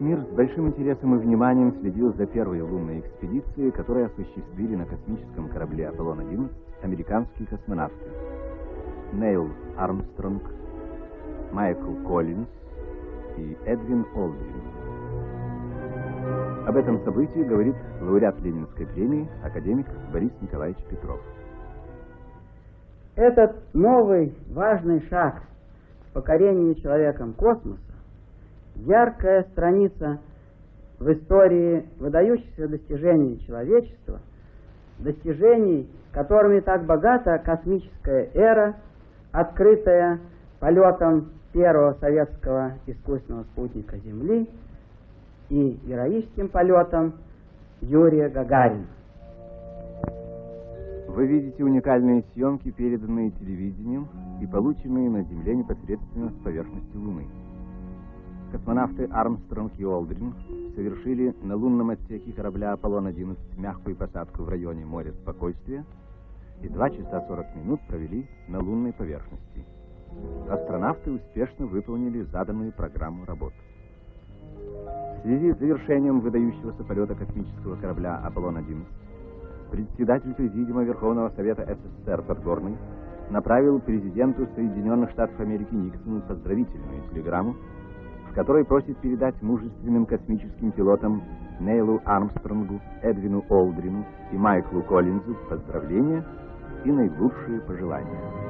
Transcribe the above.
большим интересом и вниманием следил за первой лунной экспедицией, которую осуществили на космическом корабле «Аполлон-11» американские космонавты Нейл Армстронг, Майкл Коллинз и Эдвин Олдрин. Об этом событии говорит лауреат Ленинской премии, академик Борис Николаевич Петров. Этот новый важный шаг в покорении человеком космоса яркая страница в истории выдающихся достижений человечества, достижений, которыми так богата космическая эра, открытая полетом первого советского искусственного спутника Земли и героическим полетом Юрия Гагарина. Вы видите уникальные съемки, переданные телевидением и полученные на Земле непосредственно с поверхности Луны. Космонавты Армстронг и Олдрин совершили на лунном отсеке корабля «Аполлон-11» мягкую посадку в районе моря Спокойствия и 2 часа 40 минут провели на лунной поверхности. Астронавты успешно выполнили заданную программу работ. В связи с завершением выдающегося полета космического корабля «Аполлон-11» председатель Президиума Верховного Совета СССР Подгорный направил президенту Соединенных Штатов Америки Никсону поздравительную телеграмму в которой просит передать мужественным космическим пилотам Нейлу Армстронгу, Эдвину Олдрину и Майклу Коллинзу поздравления и наилучшие пожелания.